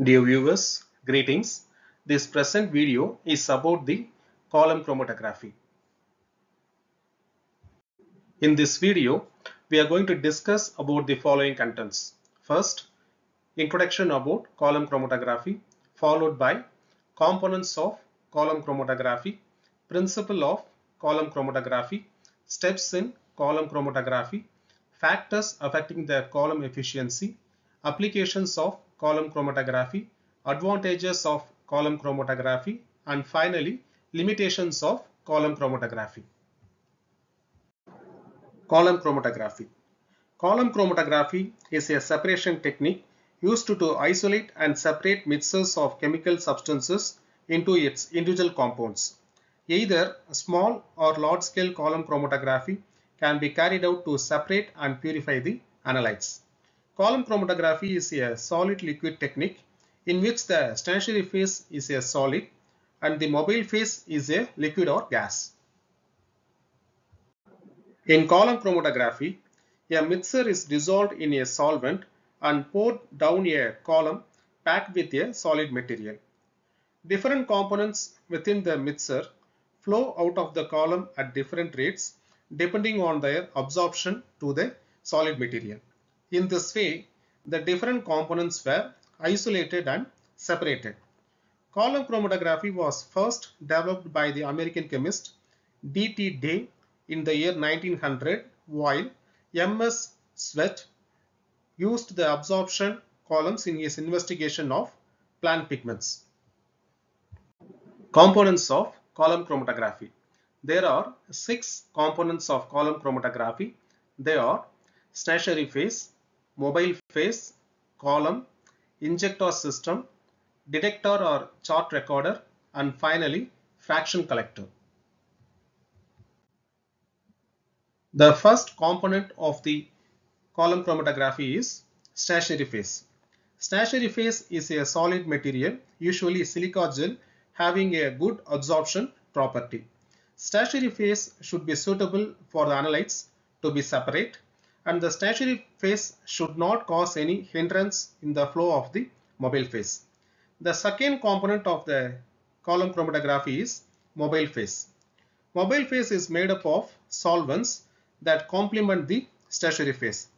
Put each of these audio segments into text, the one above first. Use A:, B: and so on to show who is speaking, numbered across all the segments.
A: Dear viewers, greetings. This present video is about the column chromatography. In this video, we are going to discuss about the following contents. First, introduction about column chromatography, followed by components of column chromatography, principle of column chromatography, steps in column chromatography, factors affecting the column efficiency, applications of column chromatography, advantages of column chromatography, and finally, limitations of column chromatography. Column chromatography. Column chromatography is a separation technique used to, isolate and separate mixtures of chemical substances into its individual compounds. Either small or large scale column chromatography can be carried out to separate and purify the analytes. Column chromatography is a solid liquid technique in which the stationary phase is a solid and the mobile phase is a liquid or gas. In column chromatography, a mixture is dissolved in a solvent and poured down a column packed with a solid material. Different components within the mixture flow out of the column at different rates depending on their absorption to the solid material. In this way, the different components were isolated and separated. Column chromatography was first developed by the American chemist D.T. Day in the year 1900 while M.S. Tswett used the absorption columns in his investigation of plant pigments. Components of column chromatography. There are six components of column chromatography. They are stationary phase, mobile phase, column, injector system, detector or chart recorder, and finally fraction collector. The first component of the column chromatography is stationary phase. Stationary phase is a solid material, usually silica gel, having a good absorption property. Stationary phase should be suitable for the analytes to be separate and the stationary phase should not cause any hindrance in the flow of the mobile phase. The second component of the column chromatography is mobile phase. Mobile phase is made up of solvents that complement the stationary phase.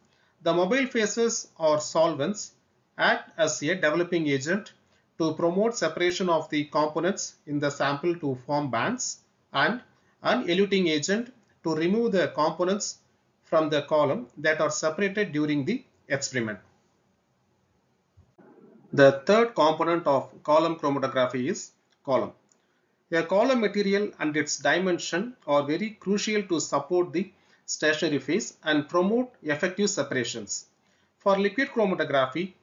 A: The mobile phases or solvents act as a developing agent to promote separation of the components in the sample to form bands and an eluting agent to remove the components from the column that are separated during the experiment. The third component of column chromatography is column. A column material and its dimension are very crucial to support the stationary phase and promote effective separations. For liquid chromatography,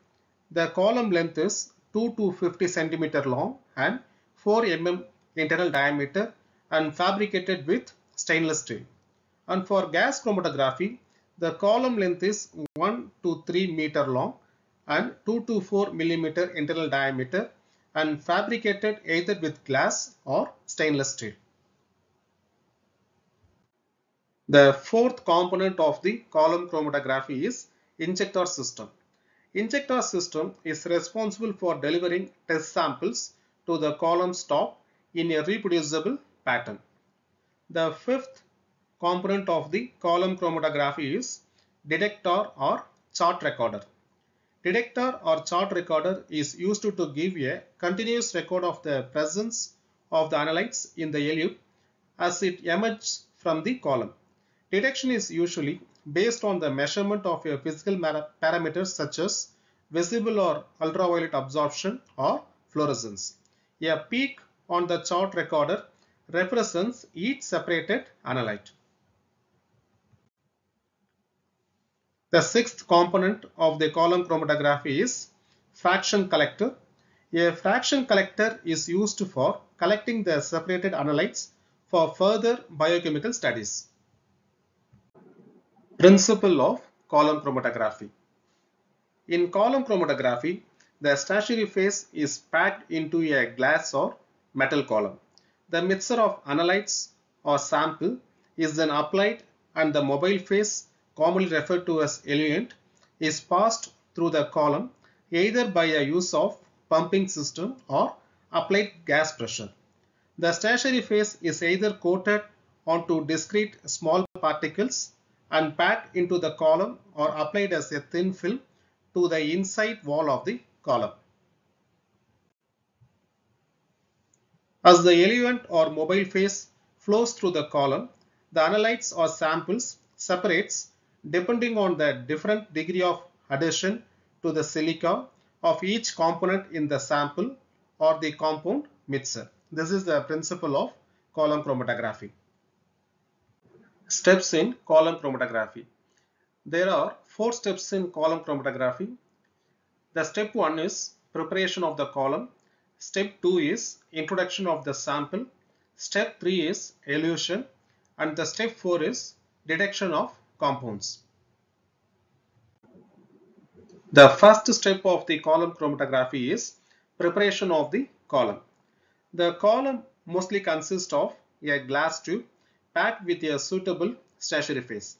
A: the column length is 2 to 50 cm long and 4 mm internal diameter and fabricated with stainless steel. And for gas chromatography, the column length is 1 to 3 meter long and 2 to 4 millimeter internal diameter and fabricated either with glass or stainless steel. The fourth component of the column chromatography is injector system. Injector system is responsible for delivering test samples to the column's top in a reproducible pattern. The fifth component of the column chromatography is detector or chart recorder. Detector or chart recorder is used to, give a continuous record of the presence of the analytes in the elute as it emerges from the column. Detection is usually based on the measurement of a physical parameters such as visible or ultraviolet absorption or fluorescence. A peak on the chart recorder represents each separated analyte. The sixth component of the column chromatography is fraction collector. A fraction collector is used for collecting the separated analytes for further biochemical studies. Principle of column chromatography. In column chromatography, the stationary phase is packed into a glass or metal column. The mixture of analytes or sample is then applied and the mobile phase, commonly referred to as eluent, is passed through the column either by a use of pumping system or applied gas pressure. The stationary phase is either coated onto discrete small particles and packed into the column or applied as a thin film to the inside wall of the column. As the eluent or mobile phase flows through the column, the analytes or samples separates depending on the different degree of adhesion to the silica of each component in the sample or the compound mixture. This is the principle of column chromatography. Steps in column chromatography. There are four steps in column chromatography. The step 1 is preparation of the column. Step 2 is introduction of the sample. Step 3 is elution and the step 4 is detection of compounds. The first step of the column chromatography is preparation of the column. The column mostly consists of a glass tube packed with a suitable stationary phase.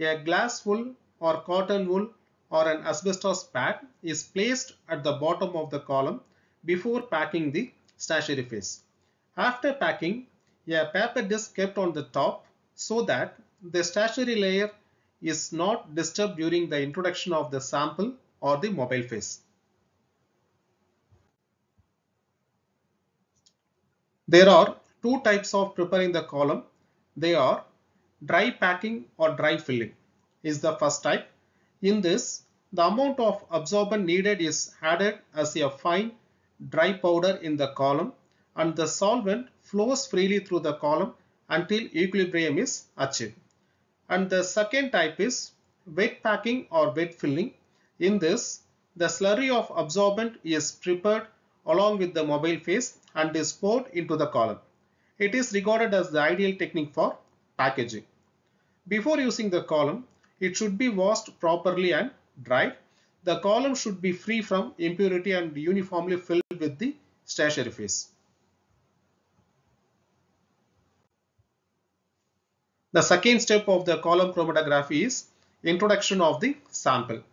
A: A glass wool or cotton wool or an asbestos pad is placed at the bottom of the column before packing the stationary phase. After packing, a paper disc kept on the top so that the stationary layer is not disturbed during the introduction of the sample or the mobile phase. There are two types of preparing the column. They are dry packing or dry filling is the first type. In this, the amount of absorbent needed is added as a fine dry powder in the column and the solvent flows freely through the column until equilibrium is achieved. And the second type is wet packing or wet filling. In this, the slurry of absorbent is prepared along with the mobile phase and is poured into the column. It is regarded as the ideal technique for packaging. Before using the column, it should be washed properly and dried. The column should be free from impurity and uniformly filled with the stationary phase. The second step of the column chromatography is introduction of the sample.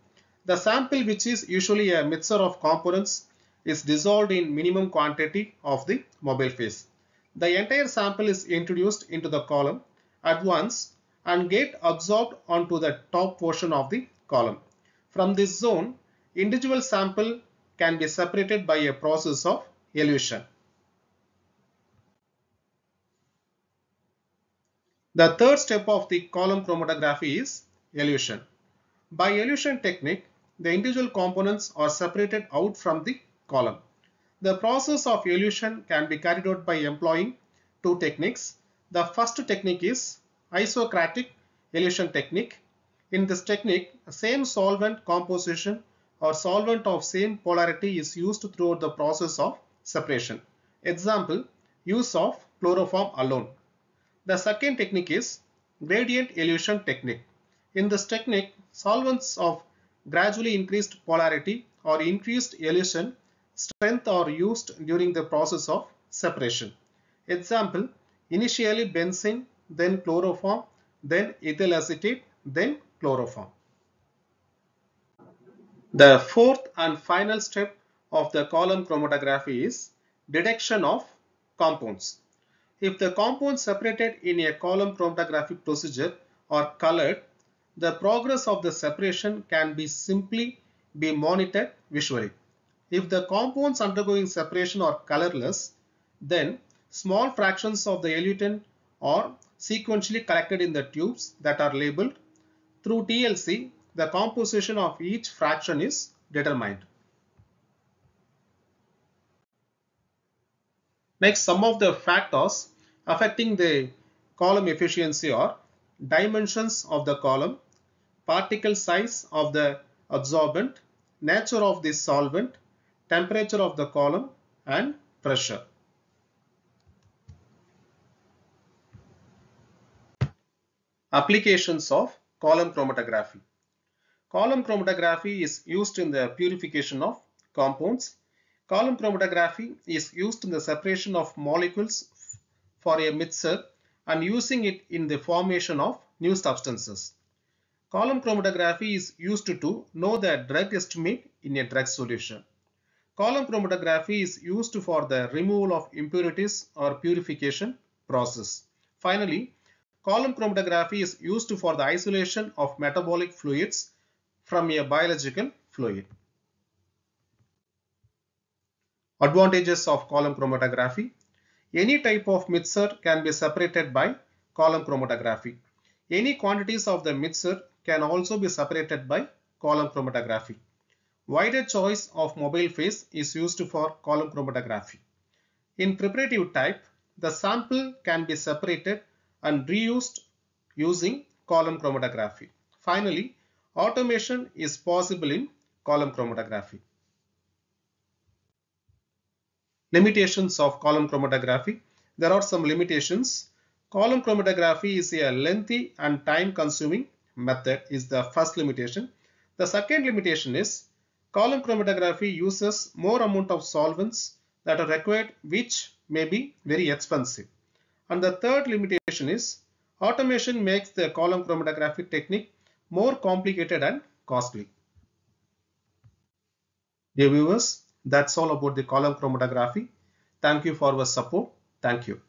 A: The sample which is usually a mixture of components is dissolved in minimum quantity of the mobile phase. The entire sample is introduced into the column at once and get absorbed onto the top portion of the column. From this zone, individual sample can be separated by a process of elution. The third step of the column chromatography is elution. By elution technique, the individual components are separated out from the column. The process of elution can be carried out by employing two techniques. The first technique is isocratic elution technique. In this technique, same solvent composition or solvent of same polarity is used throughout the process of separation. Example, use of chloroform alone. The second technique is gradient elution technique. In this technique, solvents of gradually increased polarity or increased elution strength are used during the process of separation. Example, initially benzene, then chloroform, then ethyl acetate, then chloroform. The fourth and final step of the column chromatography is detection of compounds. If the compounds separated in a column chromatographic procedure are colored, the progress of the separation can be simply be monitored visually. If the compounds undergoing separation are colorless, then small fractions of the elutant are sequentially collected in the tubes that are labeled. Through TLC, the composition of each fraction is determined. Next, some of the factors affecting the column efficiency are dimensions of the column, particle size of the absorbent, nature of the solvent, temperature of the column and pressure. Applications of column chromatography. Column chromatography is used in the purification of compounds. Column chromatography is used in the separation of molecules for a mixture and using it in the formation of new substances. Column chromatography is used to know the drug estimate in a drug solution. Column chromatography is used for the removal of impurities or purification process. Finally, column chromatography is used for the isolation of metabolic fluids from a biological fluid. Advantages of column chromatography. Any type of mixture can be separated by column chromatography. Any quantities of the mixture can also be separated by column chromatography. Wider choice of mobile phase is used for column chromatography. In preparative type, the sample can be separated and reused using column chromatography. Finally, automation is possible in column chromatography. Limitations of column chromatography. There are some limitations. Column chromatography is a lengthy and time consuming method is the first limitation. The second limitation is column chromatography uses more amount of solvents that are required which may be very expensive. And the third limitation is automation makes the column chromatography technique more complicated and costly. Dear viewers, that's all about the column chromatography. Thank you for your support. Thank you.